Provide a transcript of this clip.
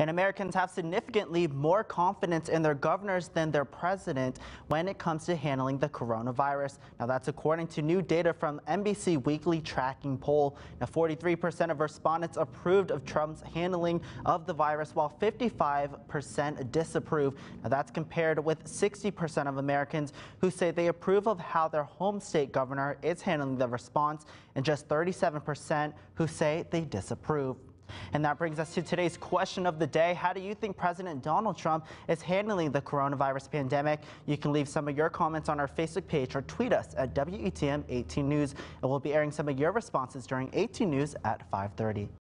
And Americans have significantly more confidence in their governors than their president when it comes to handling the coronavirus. Now, that's according to new data from NBC Weekly Tracking Poll. Now, 43% of respondents approved of Trump's handling of the virus, while 55% disapprove. Now, that's compared with 60% of Americans who say they approve of how their home state governor is handling the response, and just 37% who say they disapprove. And that brings us to today's question of the day. How do you think President Donald Trump is handling the coronavirus pandemic? You can leave some of your comments on our Facebook page or tweet us at WETM 18 News. And we'll be airing some of your responses during 18 News at 530.